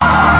ส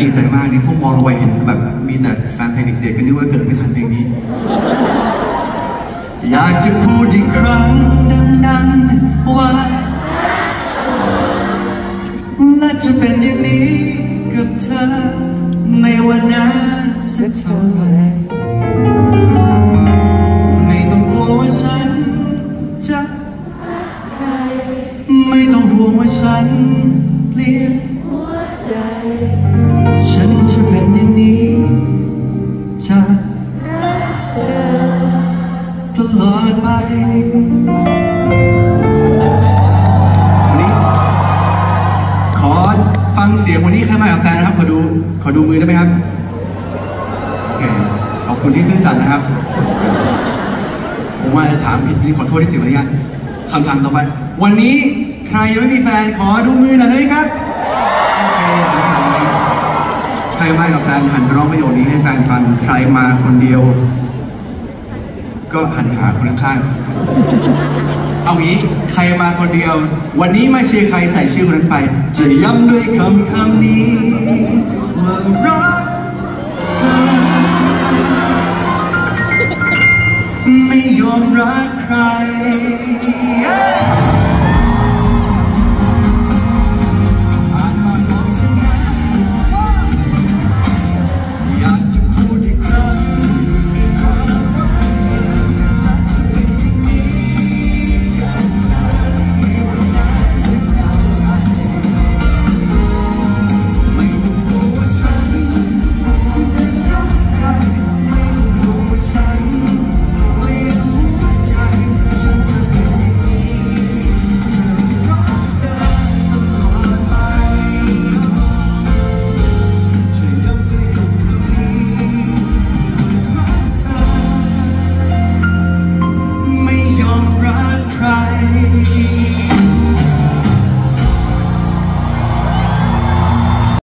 นี่อุ่นใจและดีใจมากนี่พวกมองลงไปเห็นแบบมีแต่แฟนเพลงเด็กๆก็นึกว่าเกิดไม่ทันเพลงนี้ อยากจะพูดอีกครั้งดังๆว่าและจะเป็นอย่างนี้กับเธอ ไม่ว่านานสักเท่าไหร่ไม่ต้องกลัวว่าฉันจะไม่ต้องห่วงว่าฉันเปลี่ยน ใจ ฉันจะเป็นอย่างนี้จะตลอดไปวันนี้ขอฟังเสียงวันนี้ใครมากับแฟนนะครับขอดูขอดูมือได้ไหมครับโอเคขอบคุณที่ซื่อสัตย์นะครับ ผมว่าจะถามผิดวันนี้ขอโทษที่เสียมารยาทคำถามต่อไป วันนี้ใครยังไม่มีแฟนขอดูมือหน่อยได้ไหมครับ รมากับแฟนหันไปร้องประโยคนี้ให้แฟนฟังใครมาคนเดียว ก็หันหาคนข้างเอางี้ใครมาคนเดียว วันนี้มาเชียร์ใครใส่ชื่อคนนั้นไป จะย้ำด้วยคำคำนี้ว่ารักเธอไม่ยอมรักใคร